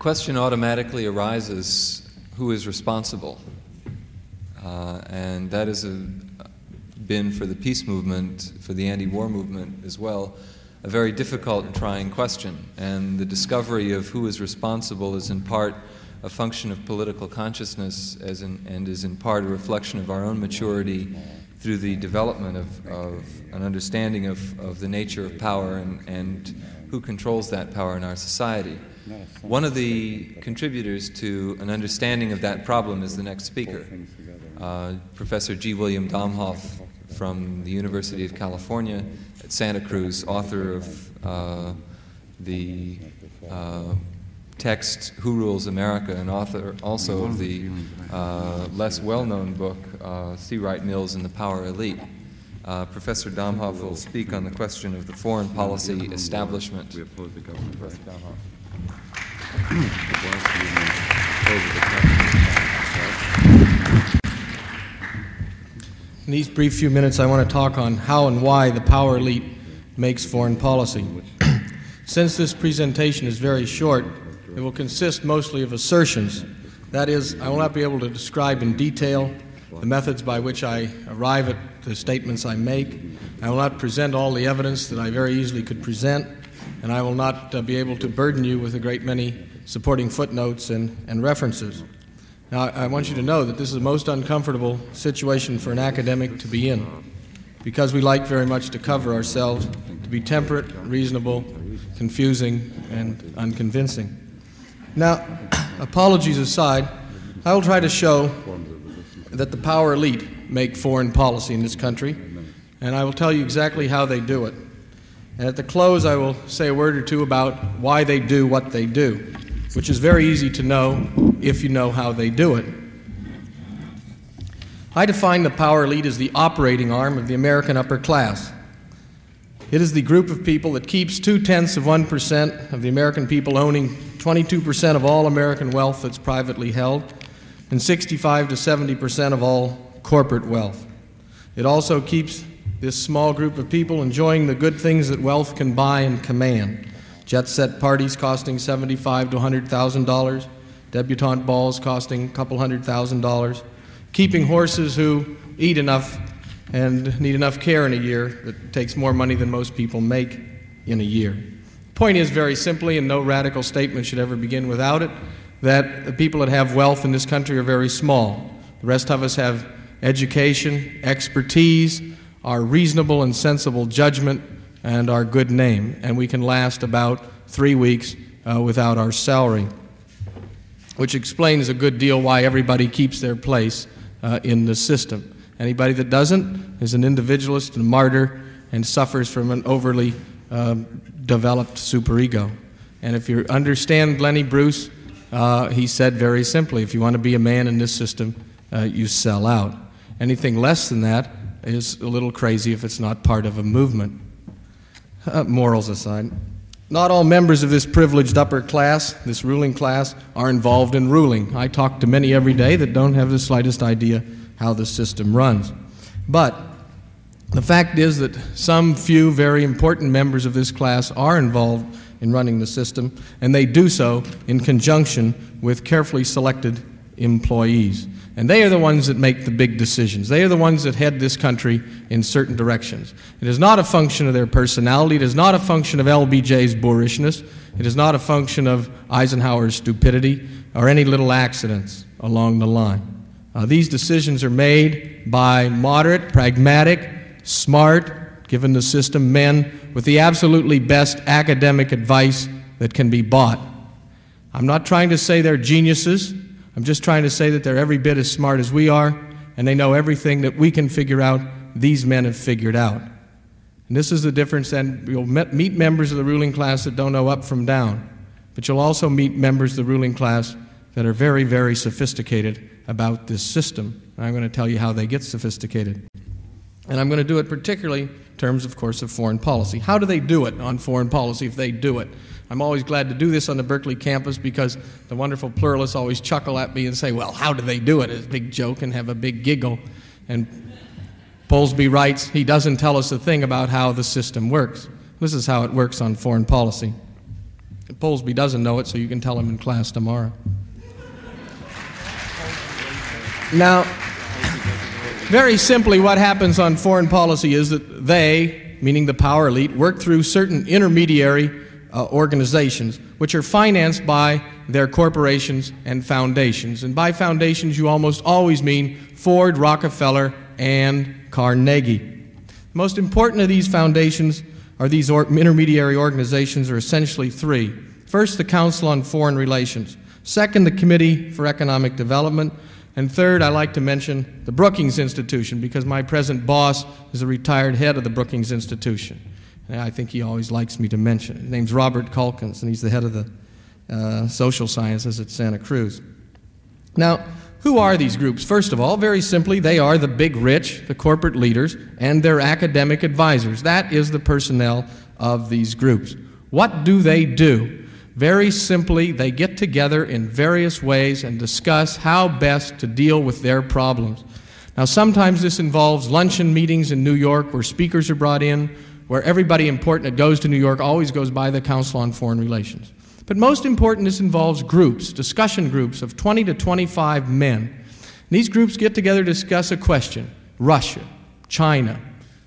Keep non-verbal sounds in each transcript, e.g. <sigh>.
question automatically arises who is responsible? Uh, and that has been for the peace movement, for the anti war movement as well, a very difficult and trying question. And the discovery of who is responsible is in part a function of political consciousness as in, and is in part a reflection of our own maturity through the development of, of an understanding of, of the nature of power and, and who controls that power in our society. One of the contributors to an understanding of that problem is the next speaker, uh, Professor G. William Domhoff from the University of California at Santa Cruz, author of uh, the uh, text Who Rules America, and author also of the uh, less well known book uh, C. Wright Mills and the Power Elite. Uh, Professor Domhoff will speak on the question of the foreign policy establishment. We oppose the government. Professor Domhoff. In these brief few minutes, I want to talk on how and why the power elite makes foreign policy. <clears throat> Since this presentation is very short, it will consist mostly of assertions. That is, I will not be able to describe in detail the methods by which I arrive at the statements I make. I will not present all the evidence that I very easily could present, and I will not uh, be able to burden you with a great many supporting footnotes and, and references. Now, I want you to know that this is the most uncomfortable situation for an academic to be in because we like very much to cover ourselves, to be temperate, reasonable, confusing, and unconvincing. Now, <clears throat> apologies aside, I will try to show that the power elite make foreign policy in this country, and I will tell you exactly how they do it. And at the close, I will say a word or two about why they do what they do, which is very easy to know if you know how they do it. I define the power elite as the operating arm of the American upper class. It is the group of people that keeps two tenths of 1% of the American people owning 22% of all American wealth that's privately held, and 65 to 70% of all corporate wealth. It also keeps this small group of people enjoying the good things that wealth can buy and command. Jet set parties costing 75 to 100,000 dollars, debutante balls costing a couple hundred thousand dollars, keeping horses who eat enough and need enough care in a year that takes more money than most people make in a year. The point is very simply, and no radical statement should ever begin without it, that the people that have wealth in this country are very small. The rest of us have education, expertise, our reasonable and sensible judgment, and our good name, and we can last about three weeks uh, without our salary, which explains a good deal why everybody keeps their place uh, in the system. Anybody that doesn't is an individualist and martyr and suffers from an overly um, developed superego. And if you understand Lenny Bruce, uh, he said very simply if you want to be a man in this system, uh, you sell out. Anything less than that is a little crazy if it's not part of a movement. Uh, morals aside. Not all members of this privileged upper class, this ruling class, are involved in ruling. I talk to many every day that don't have the slightest idea how the system runs. But the fact is that some few very important members of this class are involved in running the system, and they do so in conjunction with carefully selected employees. And they are the ones that make the big decisions. They are the ones that head this country in certain directions. It is not a function of their personality. It is not a function of LBJ's boorishness. It is not a function of Eisenhower's stupidity or any little accidents along the line. Uh, these decisions are made by moderate, pragmatic, smart, given the system, men with the absolutely best academic advice that can be bought. I'm not trying to say they're geniuses. I'm just trying to say that they're every bit as smart as we are, and they know everything that we can figure out, these men have figured out. And this is the difference then. You'll meet members of the ruling class that don't know up from down, but you'll also meet members of the ruling class that are very, very sophisticated about this system. And I'm going to tell you how they get sophisticated. And I'm going to do it particularly in terms, of course, of foreign policy. How do they do it on foreign policy if they do it? I'm always glad to do this on the Berkeley campus because the wonderful pluralists always chuckle at me and say, Well, how do they do it? It's a big joke and have a big giggle. And Polsby writes, He doesn't tell us a thing about how the system works. This is how it works on foreign policy. Polsby doesn't know it, so you can tell him in class tomorrow. Now, very simply, what happens on foreign policy is that they, meaning the power elite, work through certain intermediary uh, organizations which are financed by their corporations and foundations. And by foundations, you almost always mean Ford, Rockefeller, and Carnegie. The most important of these foundations are these or- intermediary organizations are essentially three. First, the Council on Foreign Relations. Second, the Committee for Economic Development. And third, I like to mention the Brookings Institution because my present boss is a retired head of the Brookings Institution. I think he always likes me to mention. His name's Robert Calkins, and he's the head of the uh, social sciences at Santa Cruz. Now, who are these groups? First of all, very simply, they are the big rich, the corporate leaders, and their academic advisors. That is the personnel of these groups. What do they do? Very simply, they get together in various ways and discuss how best to deal with their problems. Now, sometimes this involves luncheon meetings in New York where speakers are brought in, where everybody important that goes to New York always goes by the Council on Foreign Relations. But most important, this involves groups, discussion groups of 20 to 25 men. And these groups get together to discuss a question Russia, China,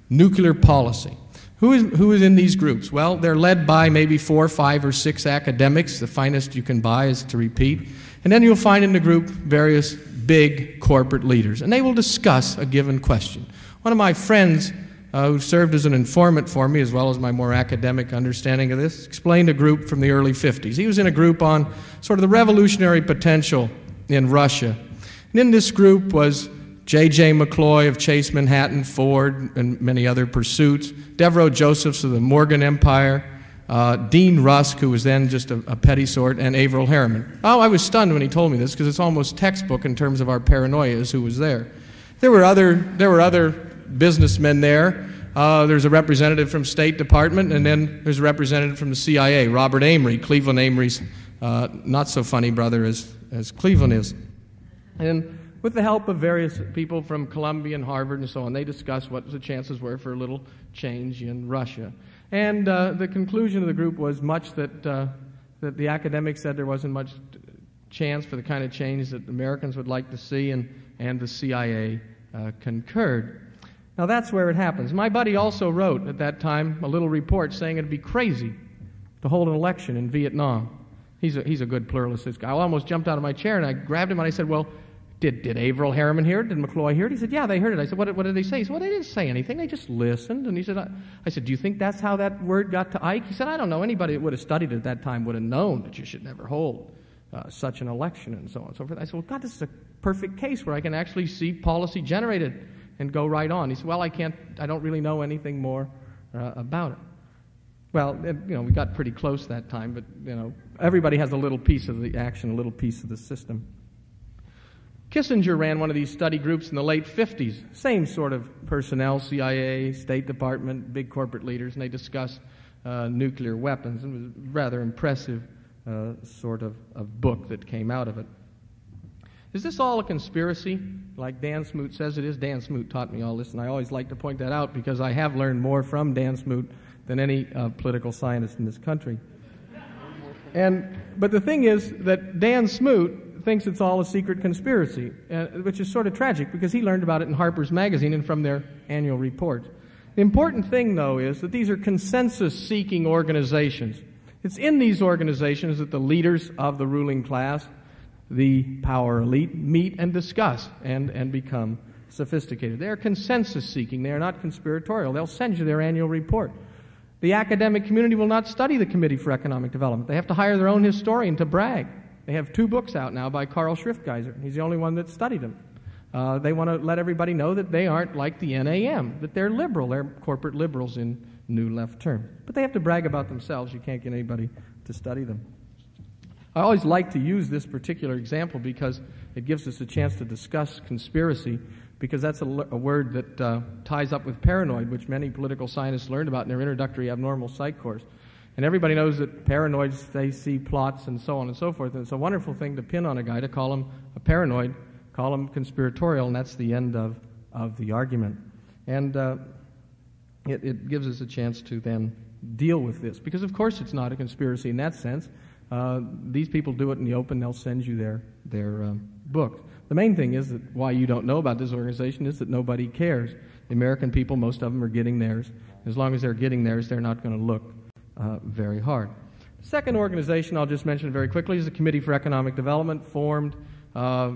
nuclear policy. Who is, who is in these groups? Well, they're led by maybe four, five, or six academics. The finest you can buy is to repeat. And then you'll find in the group various big corporate leaders, and they will discuss a given question. One of my friends uh, who served as an informant for me, as well as my more academic understanding of this, explained a group from the early 50s. He was in a group on sort of the revolutionary potential in Russia. And in this group was J.J. McCloy of Chase Manhattan, Ford, and many other pursuits, Devereux Josephs of the Morgan Empire, uh, Dean Rusk, who was then just a, a, petty sort, and Averell Harriman. Oh, I was stunned when he told me this because it's almost textbook in terms of our paranoia as who was there. There were other, there were other businessmen there. Uh, there's a representative from State Department, and then there's a representative from the CIA, Robert Amory, Cleveland Amory's uh, not so funny brother as, as Cleveland is. And with the help of various people from Columbia and Harvard and so on, they discussed what the chances were for a little change in Russia. And uh, the conclusion of the group was much that, uh, that the academics said there wasn't much chance for the kind of change that Americans would like to see, and, and the CIA uh, concurred. Now that's where it happens. My buddy also wrote at that time a little report saying it'd be crazy to hold an election in Vietnam. He's a, he's a good pluralist, guy. I almost jumped out of my chair and I grabbed him and I said, Well, did, did Averell Harriman hear it? Did McCloy hear it? He said, Yeah, they heard it. I said, What, what did they say? He said, Well, they didn't say anything. They just listened. And he said, I, I said, Do you think that's how that word got to Ike? He said, I don't know. Anybody that would have studied at that time would have known that you should never hold uh, such an election and so on and so forth. I said, Well, God, this is a perfect case where I can actually see policy generated and go right on. He said, Well, I can't, I don't really know anything more uh, about it. Well, it, you know, we got pretty close that time, but, you know, everybody has a little piece of the action, a little piece of the system. Kissinger ran one of these study groups in the late 50s. Same sort of personnel, CIA, State Department, big corporate leaders, and they discussed uh, nuclear weapons. It was a rather impressive uh, sort of, of book that came out of it. Is this all a conspiracy, like Dan Smoot says it is? Dan Smoot taught me all this, and I always like to point that out because I have learned more from Dan Smoot than any uh, political scientist in this country. And, but the thing is that Dan Smoot thinks it's all a secret conspiracy, uh, which is sort of tragic because he learned about it in Harper's Magazine and from their annual report. The important thing, though, is that these are consensus seeking organizations. It's in these organizations that the leaders of the ruling class, the power elite, meet and discuss and, and become sophisticated. They are consensus seeking, they are not conspiratorial. They'll send you their annual report. The academic community will not study the Committee for Economic Development. They have to hire their own historian to brag. They have two books out now by Karl Schriftgiesser. He's the only one that studied them. Uh, they want to let everybody know that they aren't like the NAM, that they're liberal. They're corporate liberals in new left term. But they have to brag about themselves. You can't get anybody to study them. I always like to use this particular example because it gives us a chance to discuss conspiracy because that's a, a word that uh, ties up with paranoid, which many political scientists learned about in their introductory abnormal psych course. And everybody knows that paranoids, they see plots and so on and so forth. And it's a wonderful thing to pin on a guy to call him a paranoid, call him conspiratorial, and that's the end of, of the argument. And uh, it, it, gives us a chance to then deal with this. Because, of course, it's not a conspiracy in that sense. Uh, these people do it in the open, they'll send you their, their um, books. The main thing is that why you don't know about this organization is that nobody cares. The American people, most of them, are getting theirs. As long as they're getting theirs, they're not going to look uh, very hard. The second organization I'll just mention very quickly is the Committee for Economic Development, formed uh,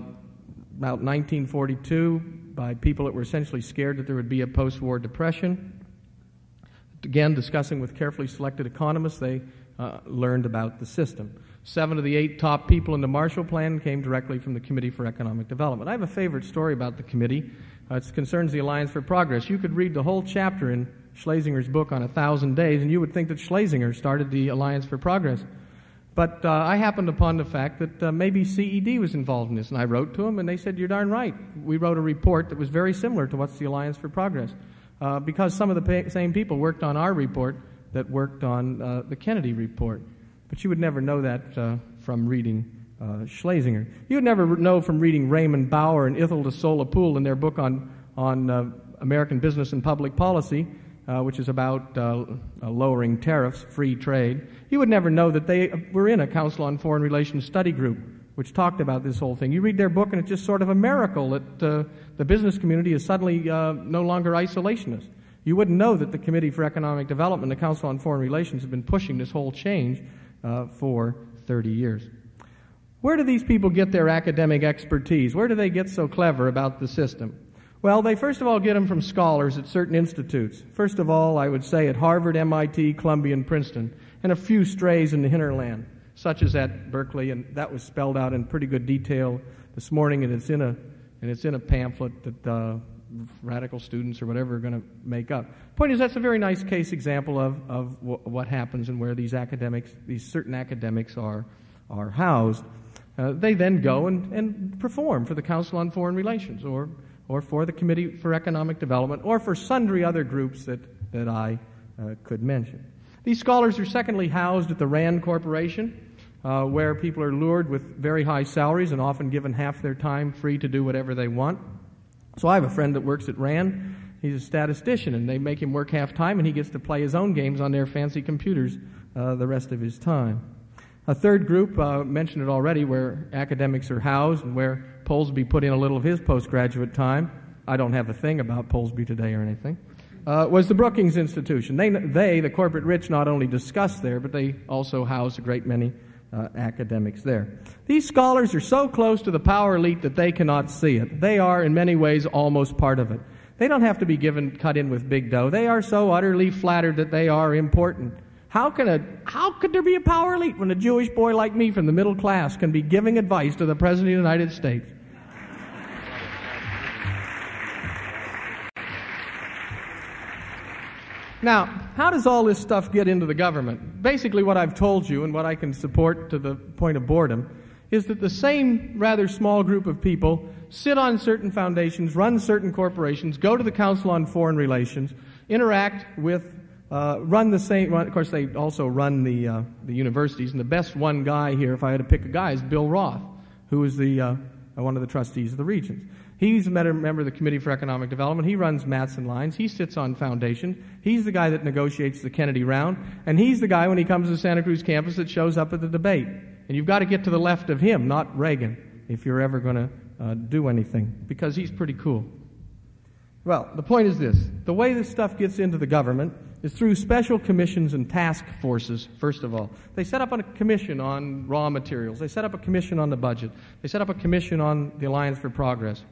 about 1942 by people that were essentially scared that there would be a post war depression. Again, discussing with carefully selected economists, they uh, learned about the system. Seven of the eight top people in the Marshall Plan came directly from the Committee for Economic Development. I have a favorite story about the committee. Uh, it concerns the Alliance for Progress. You could read the whole chapter in Schlesinger's book on a thousand days, and you would think that Schlesinger started the Alliance for Progress. But uh, I happened upon the fact that uh, maybe CED was involved in this, and I wrote to them, and they said, You're darn right. We wrote a report that was very similar to what's the Alliance for Progress, uh, because some of the pa- same people worked on our report that worked on uh, the Kennedy report. But you would never know that uh, from reading uh, Schlesinger. You would never know from reading Raymond Bauer and Ithiel de Sola Pool in their book on, on American business and public policy uh, which is about uh, uh, lowering tariffs, free trade, you would never know that they were in a Council on Foreign Relations study group which talked about this whole thing. You read their book, and it's just sort of a miracle that uh, the business community is suddenly uh, no longer isolationist. You wouldn't know that the Committee for Economic Development, the Council on Foreign Relations, have been pushing this whole change uh, for 30 years. Where do these people get their academic expertise? Where do they get so clever about the system? Well, they first of all get them from scholars at certain institutes. First of all, I would say at Harvard, MIT, Columbia, and Princeton, and a few strays in the hinterland, such as at Berkeley, and that was spelled out in pretty good detail this morning, and it's in a, and it's in a pamphlet that uh, radical students or whatever are going to make up. Point is, that's a very nice case example of, of what happens and where these academics, these certain academics are, are housed. Uh, they then go and, and perform for the Council on Foreign Relations or or for the Committee for Economic Development, or for sundry other groups that, that I uh, could mention. These scholars are secondly housed at the RAND Corporation, uh, where people are lured with very high salaries and often given half their time free to do whatever they want. So I have a friend that works at RAND. He's a statistician, and they make him work half time, and he gets to play his own games on their fancy computers uh, the rest of his time. A third group, uh, mentioned it already, where academics are housed and where Polsby put in a little of his postgraduate time. I don't have a thing about Polsby today or anything. Uh, was the Brookings Institution. They, they, the corporate rich, not only discuss there, but they also house a great many uh, academics there. These scholars are so close to the power elite that they cannot see it. They are, in many ways, almost part of it. They don't have to be given cut in with big dough. They are so utterly flattered that they are important. How, can a, how could there be a power elite when a Jewish boy like me from the middle class can be giving advice to the President of the United States? Now, how does all this stuff get into the government? Basically, what I've told you and what I can support to the point of boredom is that the same rather small group of people sit on certain foundations, run certain corporations, go to the Council on Foreign Relations, interact with uh, run the same. Run, of course, they also run the uh, the universities, and the best one guy here, if I had to pick a guy, is Bill Roth, who is the uh, one of the trustees of the Regents. He's a member of the Committee for Economic Development. He runs Matson Lines. He sits on foundations. He's the guy that negotiates the Kennedy round, and he's the guy when he comes to Santa Cruz campus that shows up at the debate. And you've got to get to the left of him, not Reagan, if you're ever going to uh, do anything, because he's pretty cool. Well, the point is this the way this stuff gets into the government is through special commissions and task forces, first of all. They set up a commission on raw materials, they set up a commission on the budget, they set up a commission on the Alliance for Progress.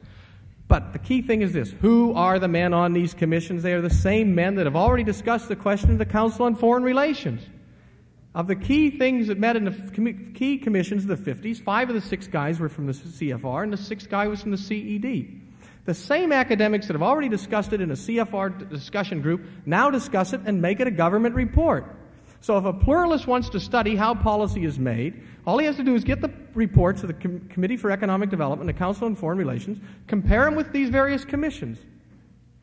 But the key thing is this who are the men on these commissions? They are the same men that have already discussed the question of the Council on Foreign Relations. Of the key things that met in the key commissions of the 50s, five of the six guys were from the CFR, and the sixth guy was from the CED. The same academics that have already discussed it in a CFR discussion group now discuss it and make it a government report. So if a pluralist wants to study how policy is made, all he has to do is get the reports of the Com- Committee for Economic Development, the Council on Foreign Relations, compare them with these various commissions.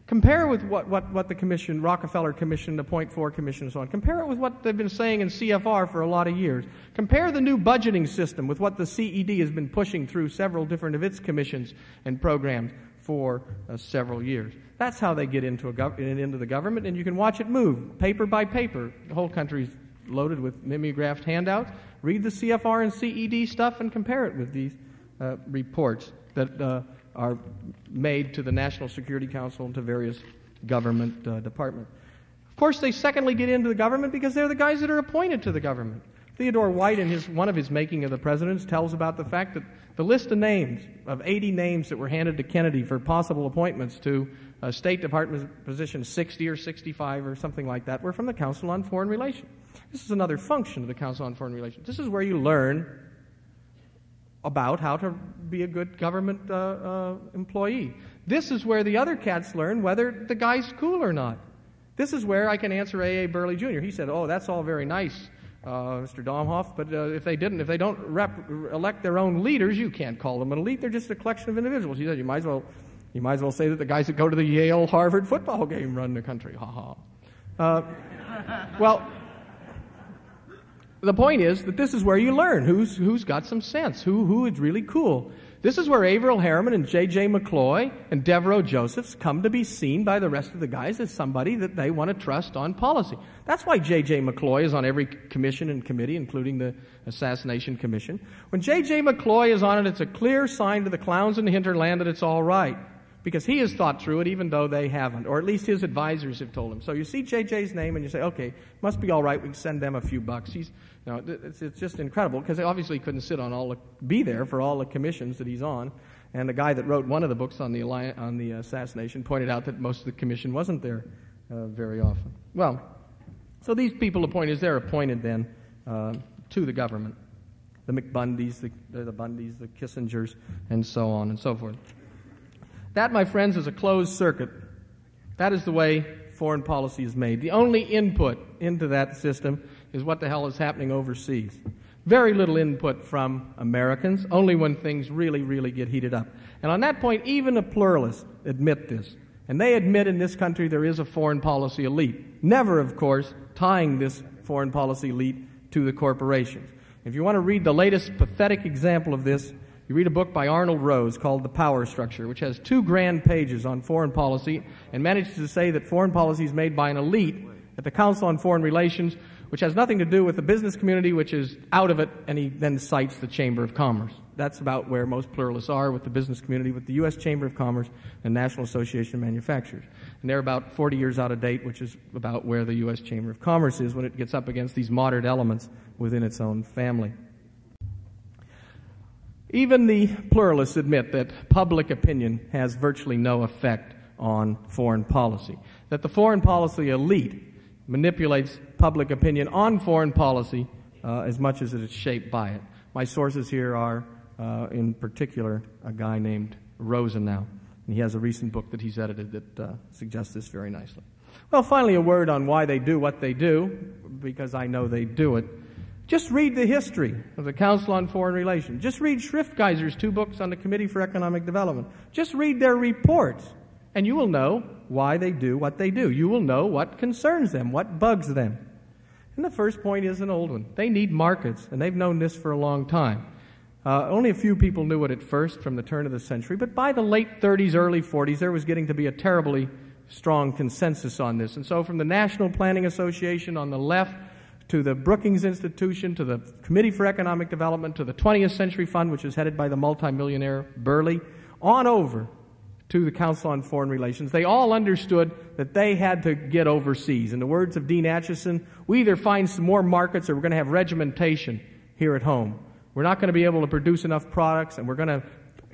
Compare with what, what, what the commission, Rockefeller Commission, the Point Four Commission, and so on. Compare it with what they've been saying in CFR for a lot of years. Compare the new budgeting system with what the CED has been pushing through several different of its commissions and programs for uh, several years. That's how they get into, a gov- into the government, and you can watch it move, paper by paper. The whole country's loaded with mimeographed handouts. Read the CFR and CED stuff and compare it with these uh, reports that uh, are made to the National Security Council and to various government uh, departments. Of course, they secondly get into the government because they're the guys that are appointed to the government. Theodore White, in his, one of his Making of the Presidents, tells about the fact that the list of names, of 80 names that were handed to Kennedy for possible appointments to a State Department position 60 or 65 or something like that, were from the Council on Foreign Relations. This is another function of the Council on Foreign Relations. This is where you learn about how to be a good government uh, uh, employee. This is where the other cats learn whether the guy's cool or not. This is where I can answer A.A. Berle Jr. He said, Oh, that's all very nice, uh, Mr. Domhoff, but uh, if they didn't, if they don't rep- elect their own leaders, you can't call them an elite. They're just a collection of individuals. He said, You might as well, you might as well say that the guys that go to the Yale Harvard football game run the country. Ha ha. Uh, well, the point is that this is where you learn who's, who's got some sense, who, who is really cool. This is where Averell Harriman and J.J. McCloy and Devereux Josephs come to be seen by the rest of the guys as somebody that they want to trust on policy. That's why J.J. McCloy is on every commission and committee, including the Assassination Commission. When J.J. McCloy is on it, it's a clear sign to the clowns in the hinterland that it's all right because he has thought through it even though they haven't, or at least his advisors have told him. So you see JJ's name and you say, okay, must be all right, we can send them a few bucks. He's, you know, it's, it's just incredible because they obviously couldn't sit on all the, be there for all the commissions that he's on. And the guy that wrote one of the books on the, on the assassination pointed out that most of the commission wasn't there uh, very often. Well, so these people appointed, they're appointed then uh, to the government. The McBundys, the, the Bundys, the Kissingers, and so on and so forth. That, my friends, is a closed circuit. That is the way foreign policy is made. The only input into that system is what the hell is happening overseas. Very little input from Americans, only when things really, really get heated up. And on that point, even the pluralists admit this. And they admit in this country there is a foreign policy elite. Never, of course, tying this foreign policy elite to the corporations. If you want to read the latest pathetic example of this, you read a book by Arnold Rose called The Power Structure, which has two grand pages on foreign policy and manages to say that foreign policy is made by an elite at the Council on Foreign Relations, which has nothing to do with the business community, which is out of it, and he then cites the Chamber of Commerce. That's about where most pluralists are with the business community, with the U.S. Chamber of Commerce and National Association of Manufacturers. And they're about 40 years out of date, which is about where the U.S. Chamber of Commerce is when it gets up against these modern elements within its own family. Even the pluralists admit that public opinion has virtually no effect on foreign policy, that the foreign policy elite manipulates public opinion on foreign policy uh, as much as it is shaped by it. My sources here are, uh, in particular, a guy named Rosenau. And he has a recent book that he's edited that uh, suggests this very nicely. Well, finally, a word on why they do what they do, because I know they do it. Just read the history of the Council on Foreign Relations. Just read Schriftgiesser's two books on the Committee for Economic Development. Just read their reports, and you will know why they do what they do. You will know what concerns them, what bugs them. And the first point is an old one. They need markets, and they've known this for a long time. Uh, only a few people knew it at first from the turn of the century, but by the late 30s, early 40s, there was getting to be a terribly strong consensus on this. And so, from the National Planning Association on the left to the Brookings Institution, to the Committee for Economic Development, to the 20th Century Fund, which is headed by the multimillionaire Berle, on over to the Council on Foreign Relations. They all understood that they had to get overseas. In the words of Dean Acheson, we either find some more markets or we're going to have regimentation here at home. We're not going to be able to produce enough products and we're going to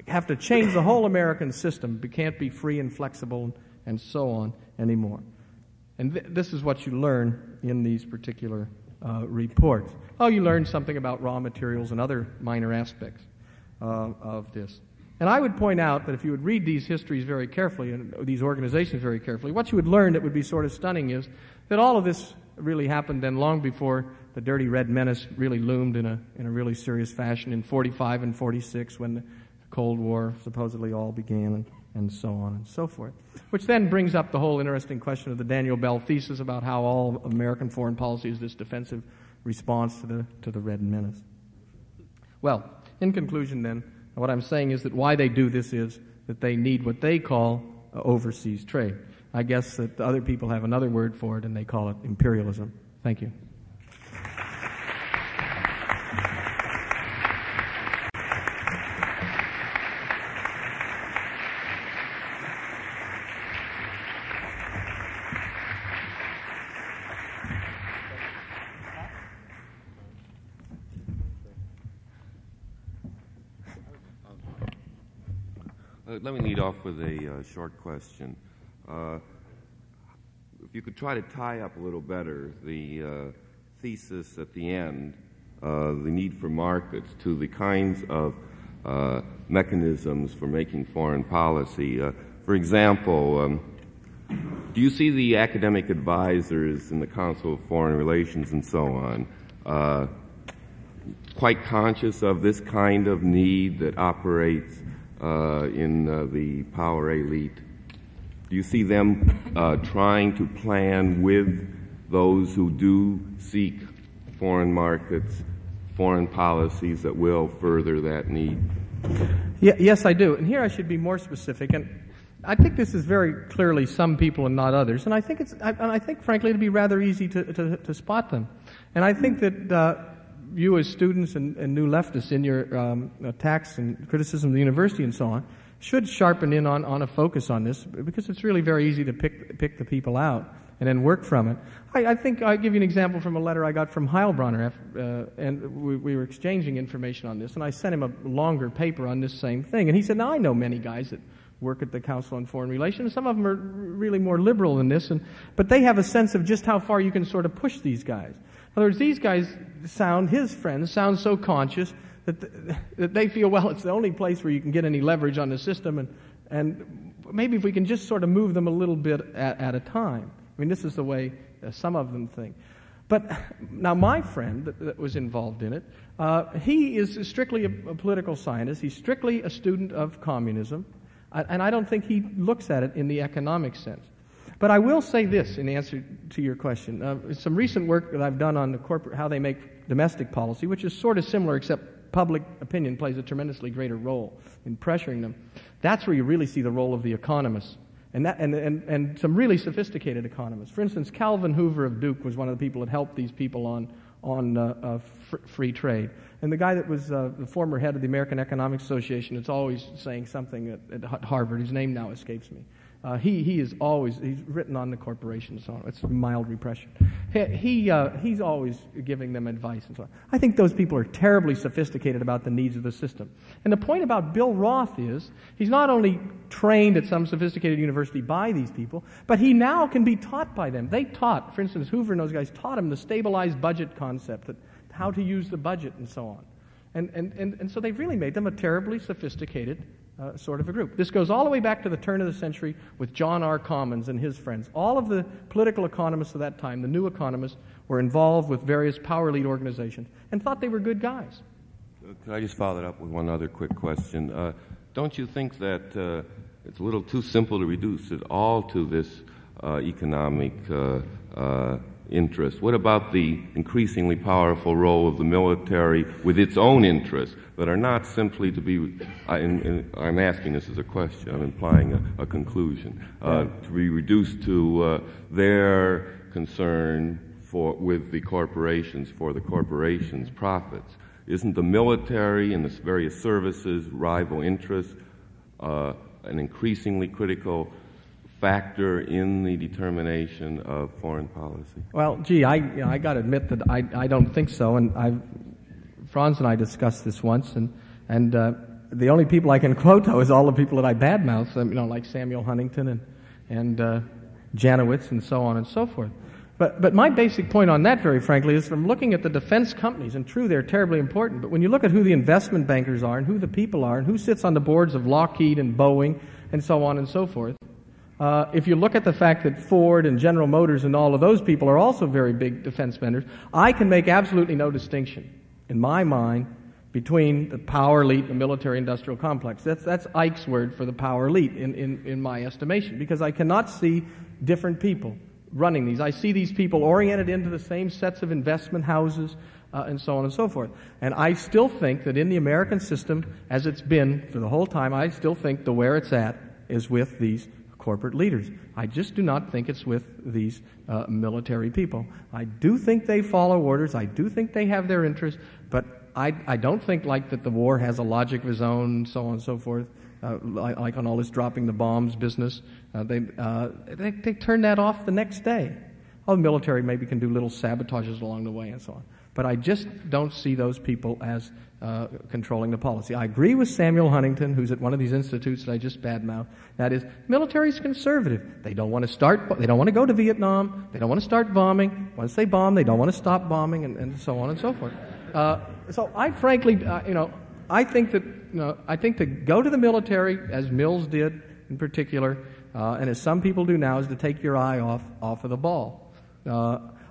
have to change the whole American system. We can't be free and flexible and so on anymore. And th- this is what you learn in these particular uh, reports. Oh, you learn something about raw materials and other minor aspects uh, of this. And I would point out that if you would read these histories very carefully and these organizations very carefully, what you would learn that would be sort of stunning is that all of this really happened then long before the dirty red menace really loomed in a, in a really serious fashion in 45 and 46 when the Cold War supposedly all began. And, so on and so forth. Which then brings up the whole interesting question of the Daniel Bell thesis about how all American foreign policy is this defensive response to the, to the Red Menace. Well, in conclusion, then, what I'm saying is that why they do this is that they need what they call overseas trade. I guess that other people have another word for it and they call it imperialism. Thank you. Uh, let me lead off with a uh, short question. Uh, if you could try to tie up a little better the uh, thesis at the end, uh, the need for markets, to the kinds of uh, mechanisms for making foreign policy. for example, um, do you see the academic advisors in the Council of Foreign Relations and so on quite conscious of this kind of need that operates uh, in uh, the power elite? Do you see them uh, trying to plan with those who do seek foreign markets, foreign policies that will further that need? Yeah, yes, I do. And here I should be more specific. And I think this is very clearly some people and not others. And I think it's, I, and I think, frankly, it'd be rather easy to, to, to spot them. And I think that uh, you as students and, and new leftists in your um, attacks and criticism of the university and so on should sharpen in on, on a focus on this because it's really very easy to pick, pick the people out and then work from it. I, I think I'll give you an example from a letter I got from Heilbroner, uh, and we, we, were exchanging information on this, and I sent him a longer paper on this same thing. And he said, Now, I know many guys that work at the Council on Foreign Relations. Some of them are really more liberal than this, and, but they have a sense of just how far you can sort of push these guys. In other words, these guys sound, his friends sound so conscious that, th- that they feel, well, it's the only place where you can get any leverage on the system, and, and maybe if we can just sort of move them a little bit at, at a time. I mean, this is the way uh, some of them think. But now, my friend that, that was involved in it, uh, he is strictly a, a, political scientist. He's strictly a student of communism, and I don't think he looks at it in the economic sense. But I will say this in answer to your question. Uh, some recent work that I've done on the corporate, how they make domestic policy, which is sort of similar, except public opinion plays a tremendously greater role in pressuring them. That's where you really see the role of the economists. And, that, and, and, and some really sophisticated economists. For instance, Calvin Hoover of Duke was one of the people that helped these people on, on uh, uh, fr- free trade. And the guy that was uh, the former head of the American Economic Association it's always saying something at, at Harvard, his name now escapes me. Uh, he, he is always, he's written on the corporation so. It's mild repression. He, he uh, he's always giving them advice and so on. I think those people are terribly sophisticated about the needs of the system. And the point about Bill Roth is he's not only trained at some sophisticated university by these people, but he now can be taught by them. They taught, for instance, Hoover and those guys taught him the stabilized budget concept, that, how to use the budget and so on. And, and, and, and so they've really made them a terribly sophisticated uh, sort of a group. This goes all the way back to the turn of the century with John R. Commons and his friends. All of the political economists of that time, the new economists, were involved with various power elite organizations and thought they were good guys. Uh, could I just follow that up with one other quick question? Uh, don't you think that uh, it's a little too simple to reduce it all to this uh, economic uh, interest? What about the increasingly powerful role of the military with its own interests that are not simply to be, I, am asking this as a question, I'm implying a, a conclusion, uh, to be reduced to uh, their concern for, with the corporations for the corporations' profits? Isn't the military and the various services rival interests uh, an increasingly critical factor in the determination of foreign policy? Well, gee, I, you know, I got to admit that I, I don't think so. And I've, Franz and I discussed this once, and, and uh, the only people I can <laughs> quote, though, is all the people that I badmouth, um, you know, like Samuel Huntington and, and uh, Janowitz and so on and so forth. But, but my basic point on that, very frankly, is from looking at the defense companies, and true, they're terribly important, but when you look at who the investment bankers are and who the people are and who sits on the boards of Lockheed and Boeing and so on and so forth, uh, if you look at the fact that Ford and General Motors and all of those people are also very big defense spenders, I can make absolutely no distinction in my mind between the power elite and the military industrial complex. That's, that's Ike's word for the power elite in, in, in my estimation, because I cannot see different people running these. I see these people oriented into the same sets of investment houses uh, and so on and so forth. And I still think that in the American system, as it's been for the whole time, I still think the where it's at is with these corporate leaders. I just do not think it's with these uh, military people. I do think they follow orders. I do think they have their interests, but I, I don't think like that the war has a logic of its own, so on and so forth. Uh, like, like, on all this dropping the bombs business, uh, they, uh, they they turn that off the next day. Oh, the military maybe can do little sabotages along the way and so on. But I just don't see those people as uh, controlling the policy. I agree with Samuel Huntington, who's at one of these institutes that I just badmouthed. That is, military is conservative. They don't want to start. They don't want to go to Vietnam. They don't want to start bombing. Once they bomb, they don't want to stop bombing, and, and so on and so forth. Uh, so I frankly, uh, you know, I think that you know, I think to go to the military, as Mills did in particular, uh, and as some people do now, is to take your eye off off of the ball.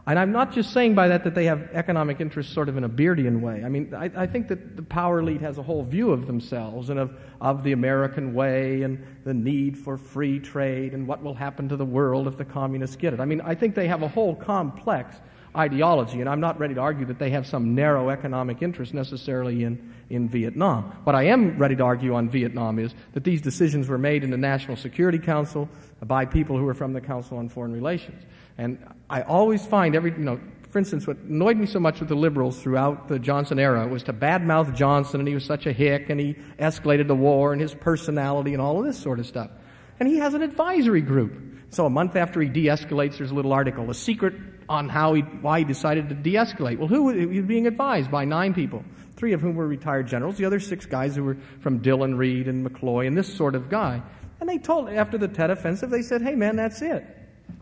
And I'm not just saying by that that they have economic interests sort of in a Beardian way. I mean, I, I, think that the power elite has a whole view of themselves and of, of the American way and the need for free trade and what will happen to the world if the communists get it. I mean, I think they have a whole complex ideology, and I'm not ready to argue that they have some narrow economic interest necessarily in, in Vietnam. What I am ready to argue on Vietnam is that these decisions were made in the National Security Council by people who are from the Council on Foreign Relations. And I always find every, you know, for instance, what annoyed me so much with the liberals throughout the Johnson era was to badmouth Johnson, and he was such a hick, and he escalated the war, and his personality, and all of this sort of stuff. And he has an advisory group. So a month after he de-escalates, there's a little article, a secret on how he, why he decided to de-escalate. Well, who he was being advised by nine people, three of whom were retired generals, the other six guys who were from Dillon Read, and McCloy and this sort of guy. And they told after the Tet Offensive, they said, "Hey, man, that's it."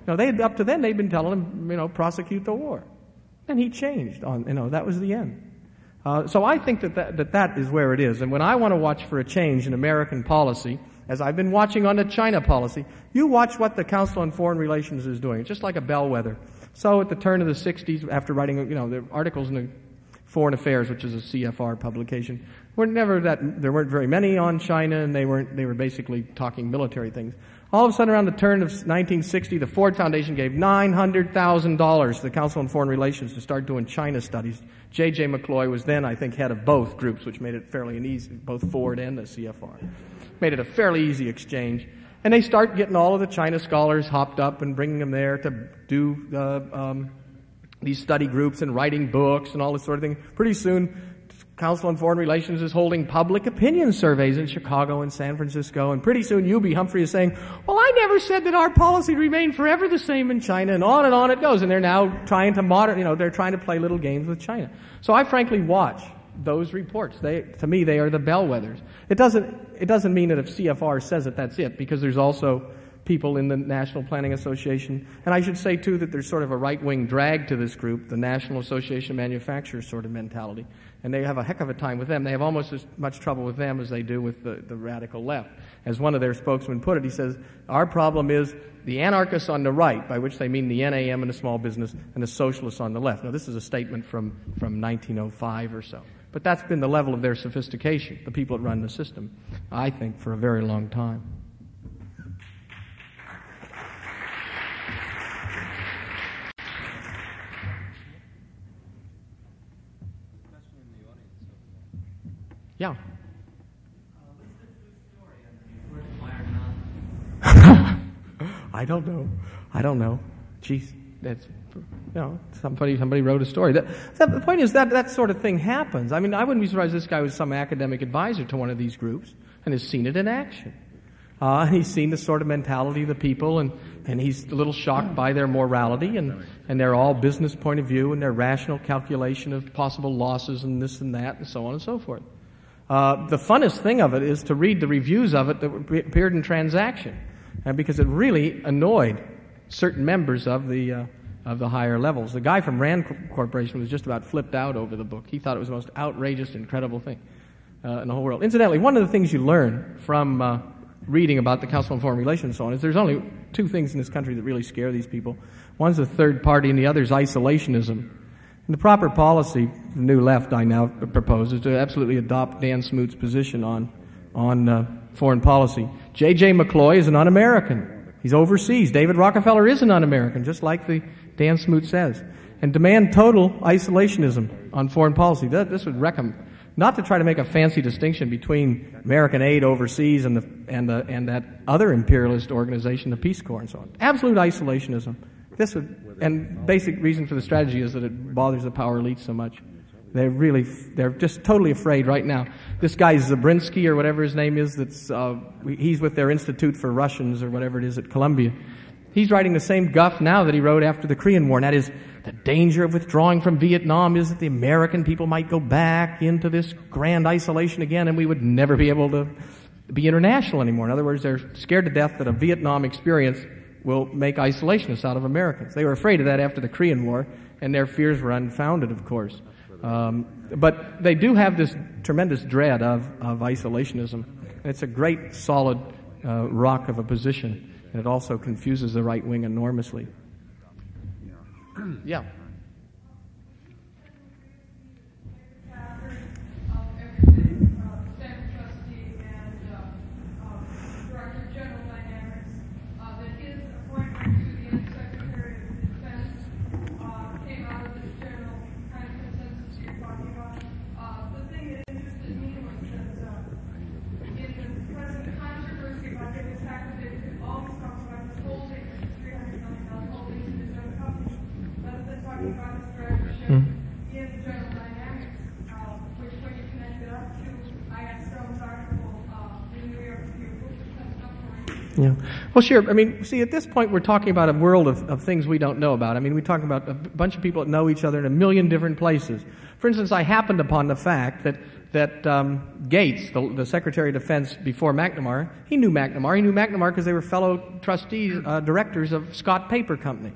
Know, they had, up to then, they'd been telling him, you know, prosecute the war. And he changed on, you know, that was the end. Uh, so I think that that, that that is where it is. And when I want to watch for a change in American policy, as I've been watching on the China policy, you watch what the Council on Foreign Relations is doing. It's just like a bellwether. So at the turn of the 60s, after writing, you know, the articles in the Foreign Affairs, which is a CFR publication, were never that, there weren't very many on China, and they weren't, they were basically talking military things. All of a sudden, around the turn of 1960, the Ford Foundation gave $900,000 to the Council on Foreign Relations to start doing China studies. J.J. McCloy was then, I think, head of both groups, which made it fairly an easy, both Ford and the CFR. Made it a fairly easy exchange. And they start getting all of the China scholars hopped up and bringing them there to do uh, um, these study groups and writing books and all this sort of thing. Pretty soon, Council on Foreign Relations is holding public opinion surveys in Chicago and San Francisco, and pretty soon Hubie Humphrey is saying, well, I never said that our policy remained forever the same in China, and on and on it goes, and they're now trying to modern, you know, they're trying to play little games with China. So I frankly watch those reports. They, to me, they are the bellwethers. It doesn't, it doesn't mean that if CFR says it, that's it, because there's also people in the National Planning Association. And I should say, too, that there's sort of a right wing drag to this group, the National Association of Manufacturers sort of mentality and they have a heck of a time with them. They have almost as much trouble with them as they do with the, the radical left. As one of their spokesmen put it, he says, Our problem is the anarchists on the right, by which they mean the NAM and the small business, and the socialists on the left. Now, this is a statement from, from 1905 or so. But that's been the level of their sophistication, the people that run the system, I think, for a very long time. Yeah. <laughs> I don't know. I don't know. Geez, that's you know somebody somebody wrote a story. That, that, the point is that that sort of thing happens. I mean, I wouldn't be surprised this guy was some academic advisor to one of these groups and has seen it in action. Uh, and he's seen the sort of mentality of the people, and, and he's a little shocked by their morality and, and their all business point of view and their rational calculation of possible losses and this and that and so on and so forth. Uh, the funnest thing of it is to read the reviews of it that appeared in Transaction, uh, because it really annoyed certain members of the uh, of the higher levels. The guy from Rand Corporation was just about flipped out over the book. He thought it was the most outrageous, incredible thing uh, in the whole world. Incidentally, one of the things you learn from uh, reading about the Council on Foreign Relations and so on is there's only two things in this country that really scare these people. One's the third party, and the other is isolationism. And the proper policy, the new left I now propose, is to absolutely adopt Dan Smoot's position on, on uh, foreign policy. J.J. McCloy is an un American. He's overseas. David Rockefeller is an un American, just like the Dan Smoot says. And demand total isolationism on foreign policy. This would them not to try to make a fancy distinction between American aid overseas and, the, and, the, and that other imperialist organization, the Peace Corps, and so on. Absolute isolationism. This would, and basic reason for the strategy is that it bothers the power elite so much. They're really, they're just totally afraid right now. This guy Zabrinsky or whatever his name is, that's, uh, he's with their Institute for Russians or whatever it is at Columbia. He's writing the same guff now that he wrote after the Korean War, and that is the danger of withdrawing from Vietnam is that the American people might go back into this grand isolation again, and we would never be able to be international anymore. In other words, they're scared to death that a Vietnam experience will make isolationists out of Americans. They were afraid of that after the Korean War, and their fears were unfounded, of course. Um, but they do have this tremendous dread of, of isolationism. And it's a great, solid uh, rock of a position, and it also confuses the right wing enormously. yeah. Yeah. Well, sure. I mean, see, at this point, we're talking about a world of, of things we don't know about. I mean, we talk about a bunch of people that know each other in a million different places. For instance, I happened upon the fact that that um, Gates, the, the, Secretary of Defense before McNamara, he knew McNamara. He knew McNamara because they were fellow trustees, uh, directors of Scott Paper Company.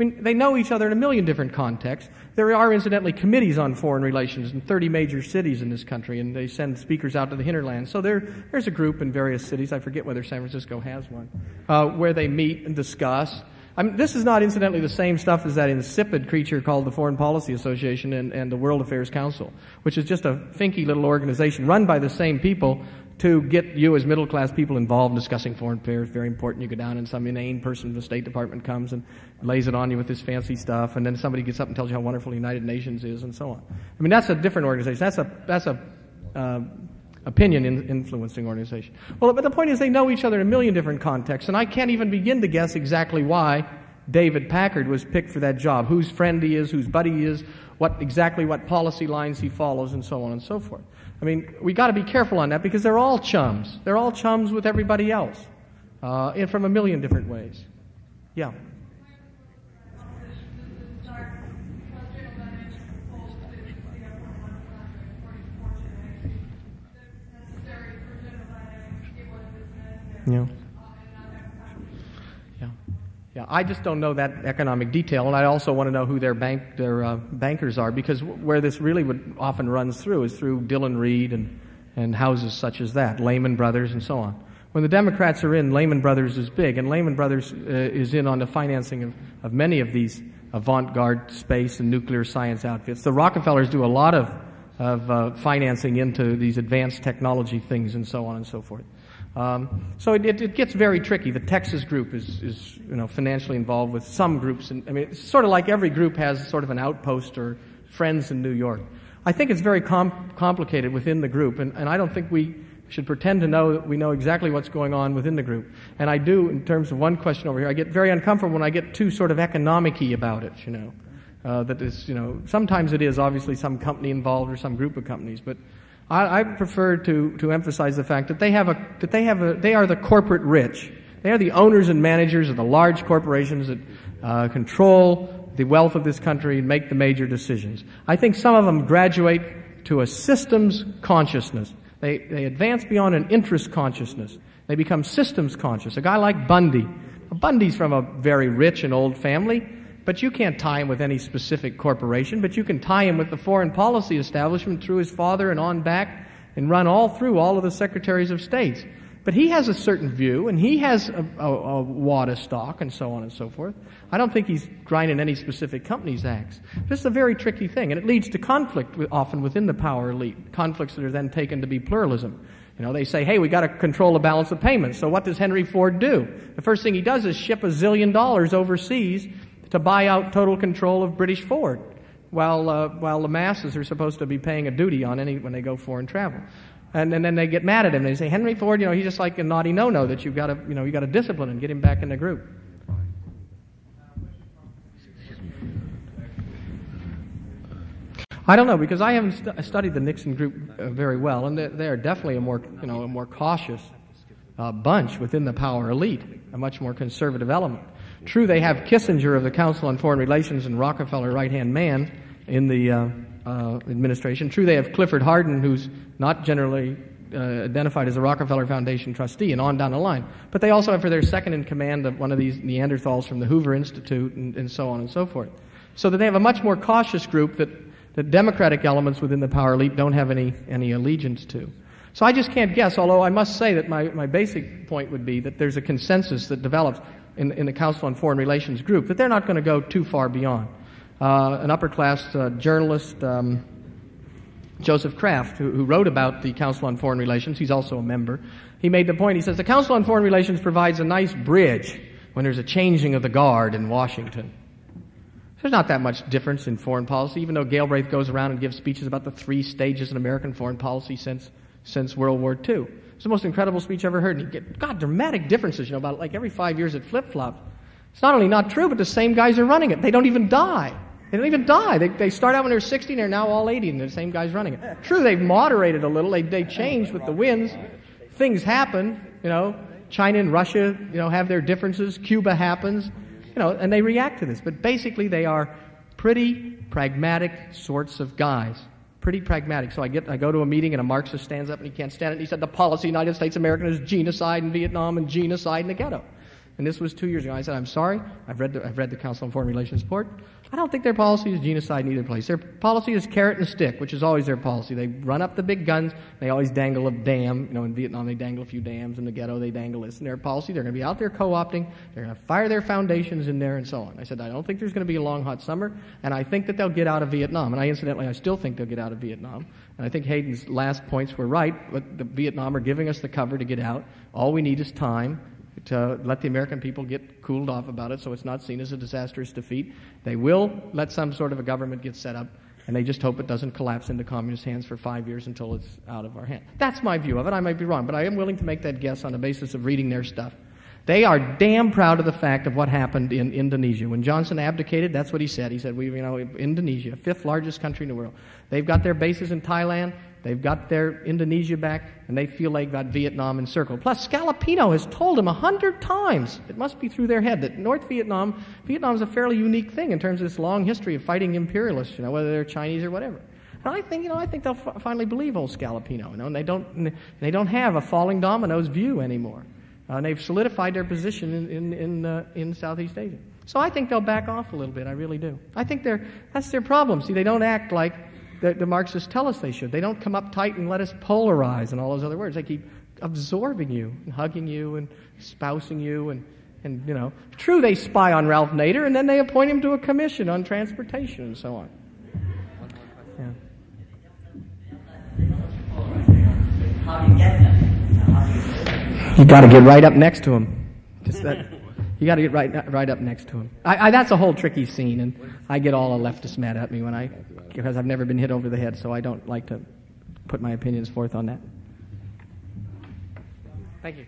I mean, they know each other in a million different contexts. There are, incidentally, committees on foreign relations in 30 major cities in this country, and they send speakers out to the hinterlands. So there, there's a group in various cities, I forget whether San Francisco has one, uh, where they meet and discuss. I mean, this is not, incidentally, the same stuff as that insipid creature called the Foreign Policy Association and, and the World Affairs Council, which is just a finky little organization run by the same people to get you as middle class people involved in discussing foreign affairs. Very important. You go down and some inane person from the State Department comes and lays it on you with this fancy stuff, and then somebody gets up and tells you how wonderful the United Nations is, and so on. I mean, that's a different organization. That's a that's a uh, opinion influencing organization. Well, but the point is they know each other in a million different contexts, and I can't even begin to guess exactly why David Packard was picked for that job, whose friend he is, whose buddy he is, what exactly what policy lines he follows, and so on and so forth. I mean, we got to be careful on that because they're all chums. They're all chums with everybody else, uh, and from a million different ways. Yeah. Yeah. Yeah. I just don't know that economic detail, and I also want to know who their bank their uh, bankers are because where this really would often runs through is through Dillon Read and and houses such as that, Lehman Brothers and so on. When the Democrats are in, Lehman Brothers is big, and Lehman Brothers uh, is in on the financing of, of many of these avant-garde space and nuclear science outfits. The Rockefellers do a lot of of uh, financing into these advanced technology things and so on and so forth. Um, so it, it, it, gets very tricky. The Texas group is, is you know, financially involved with some groups. I mean, it's sort of like every group has sort of an outpost or friends in New York. I think it's very com- complicated within the group, and, and I don't think we should pretend to know that we know exactly what's going on within the group. And I do, in terms of one question over here, I get very uncomfortable when I get too sort of economic about it, you know. Uh, that is, you know, sometimes it is obviously some company involved or some group of companies, but I, I, prefer to, to emphasize the fact that they have a that they have a they are the corporate rich. They are the owners and managers of the large corporations that uh, control the wealth of this country and make the major decisions. I think some of them graduate to a systems consciousness. They, they advance beyond an interest consciousness. They become systems conscious. A guy like Bundy. Bundy's from a very rich and old family. But you can't tie him with any specific corporation, but you can tie him with the foreign policy establishment through his father and on back and run all through all of the secretaries of states. But he has a certain view, and he has a, a, a wad of stock, and so on and so forth. I don't think he's grinding any specific company's axe. This is a very tricky thing, and it leads to conflict with, often within the power elite, conflicts that are then taken to be pluralism. You know, they say, hey, we got to control the balance of payments. So what does Henry Ford do? The first thing he does is ship a zillion dollars overseas to buy out total control of British Ford. while, uh, while the masses are supposed to be paying a duty on any when they go foreign travel. And, and then they get mad at him. They say, Henry Ford, you know, he's just like a naughty no-no that you've got to, you know, you got to discipline him, get him back in the group. I don't know because I haven't stu- studied the Nixon group uh, very well, and they, they are definitely a more, you know, a more cautious uh, bunch within the power elite, a much more conservative element. True, they have Kissinger of the Council on Foreign Relations and Rockefeller right hand man in the uh, uh, administration. True, they have Clifford Hardin, who's not generally uh, identified as a Rockefeller Foundation trustee, and on down the line. But they also have for their second in command of one of these Neanderthals from the Hoover Institute, and, and so on and so forth. So that they have a much more cautious group that, that Democratic elements within the power elite don't have any, any allegiance to. So I just can't guess, although I must say that my, my basic point would be that there's a consensus that develops in, in the Council on Foreign Relations group that they're not going to go too far beyond. Uh, an upper class uh, journalist, um, Joseph Kraft, who, who, wrote about the Council on Foreign Relations, he's also a member, he made the point, he says, the Council on Foreign Relations provides a nice bridge when there's a changing of the guard in Washington. There's not that much difference in foreign policy, even though Galbraith goes around and gives speeches about the three stages in American foreign policy since, since World War II. It's the most incredible speech I ever heard. And you get, God, dramatic differences, you know, about like every five years it flip flops. It's not only not true, but the same guys are running it. They don't even die. They don't even die. They, they start out when they're 60 and they're now all 80 and the same guy's running it. True, they've moderated a little. They, they changed with the winds. Things happen, you know. China and Russia, you know, have their differences. Cuba happens, you know, and they react to this. But basically, they are pretty pragmatic sorts of guys pretty pragmatic. So I get, I go to a meeting and a Marxist stands up and he can't stand it. And he said the policy of the United States of America is genocide in Vietnam and genocide in the ghetto. And this was two years ago. I said, I'm sorry. I've read the, I've read the Council on Foreign Relations report. I don't think their policy is genocide in either place. Their policy is carrot and stick, which is always their policy. They run up the big guns. They always dangle a dam. You know, in Vietnam, they dangle a few dams. In the ghetto, they dangle this. And their policy, they're going to be out there co-opting. They're going to fire their foundations in there and so on. I said, I don't think there's going to be a long, hot summer, and I think that they'll get out of Vietnam. And I, incidentally, I still think they'll get out of Vietnam. And I think Hayden's last points were right. But the Vietnam are giving us the cover to get out. All we need is time to let the American people get cooled off about it so it's not seen as a disastrous defeat. They will let some sort of a government get set up, and they just hope it doesn't collapse into communist hands for five years until it's out of our hands. That's my view of it. I might be wrong, but I am willing to make that guess on the basis of reading their stuff. They are damn proud of the fact of what happened in Indonesia. When Johnson abdicated, that's what he said. He said, "We, you know, Indonesia, fifth largest country in the world. They've got their bases in Thailand. They've got their Indonesia back, and they feel they've got Vietnam encircled. Plus, Scalapino has told them a hundred times, it must be through their head, that North Vietnam, Vietnam is a fairly unique thing in terms of this long history of fighting imperialists, you know, whether they're Chinese or whatever. And I think, you know, I think they'll f- finally believe old Scalapino, you know, and they don't, they don't have a falling dominoes view anymore. Uh, and they've solidified their position in, in, in, uh, in Southeast Asia. So I think they'll back off a little bit. I really do. I think they're, that's their problem. See, they don't act like the, the Marxists tell us they should. They don't come up tight and let us polarize and all those other words. They keep absorbing you and hugging you and spousing you and, and you know. True, they spy on Ralph Nader and then they appoint him to a commission on transportation and so on. Yeah. You got to get right up next to him. Just that. You got to get right, right up next to him. I, I, that's a whole tricky scene, and I get all the leftists mad at me when I, because I've never been hit over the head, so I don't like to put my opinions forth on that. Thank you.